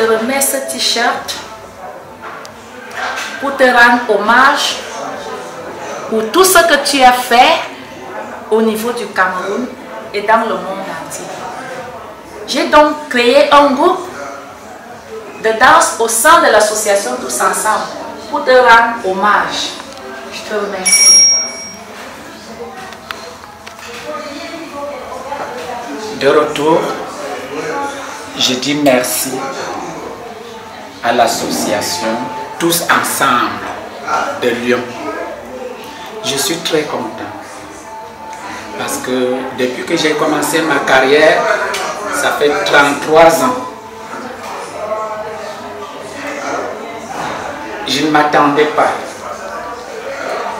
te remets ce t-shirt pour te rendre hommage pour tout ce que tu as fait au niveau du Cameroun et dans le monde entier. J'ai donc créé un groupe de danse au sein de l'association Tous Ensemble pour te rendre hommage. Je te remercie. De retour, je dis merci à l'association Tous Ensemble de Lyon. Je suis très content parce que depuis que j'ai commencé ma carrière, ça fait 33 ans. Je ne m'attendais pas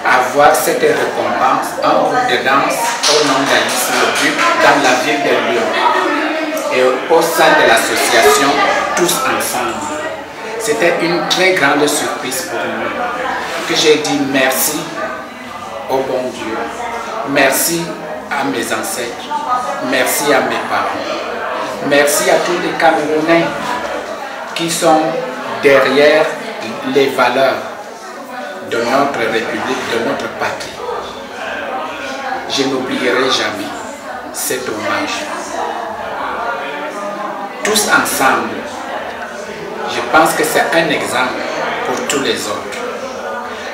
à voir cette récompense, un groupe de danse au nom d'Alice Lobu dans la ville de Lyon et au sein de l'association Tous Ensemble. C'était une très grande surprise pour nous que j'ai dit merci au bon Dieu, merci à mes ancêtres, merci à mes parents, merci à tous les Camerounais qui sont derrière les valeurs de notre République, de notre patrie. Je n'oublierai jamais cet hommage. Tous ensemble, pense que c'est un exemple pour tous les autres.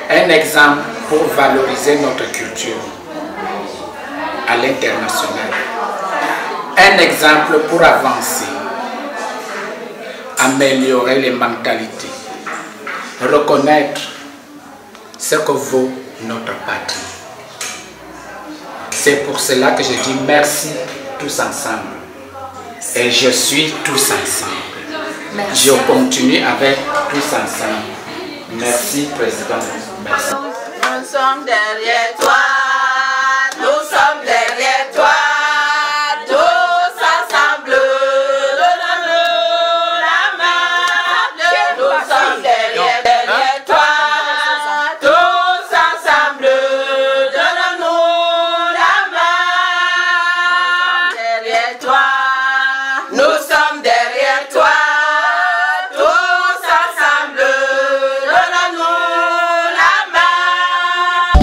Un exemple pour valoriser notre culture à l'international. Un exemple pour avancer, améliorer les mentalités, reconnaître ce que vaut notre patrie. C'est pour cela que je dis merci tous ensemble. Et je suis tous ensemble. Merci. Je continue avec tous ensemble. Merci, Président. Merci. Nous sommes derrière toi, nous sommes derrière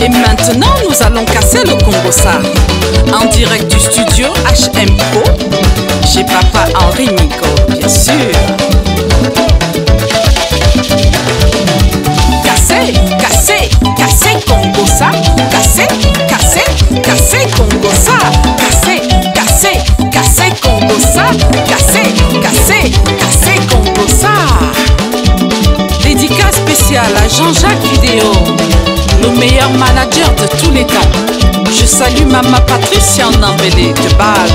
Et maintenant, nous allons casser le Congo-Ça. En direct du studio HM Pro, chez Papa Henri Nico, bien sûr. Casser, casser, casser Congo-Ça. Casser, casser, casser Congo-Ça. Casser, casser, casser Congo-Ça. Casser, casser, casser Congo-Ça. Dédicace spéciale à Jean-Jacques Vidéo, le meilleur manager de tous les temps. Je salue Maman Patricia Nambélé de Bâle.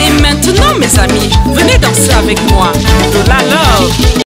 Et maintenant, mes amis, venez danser avec moi.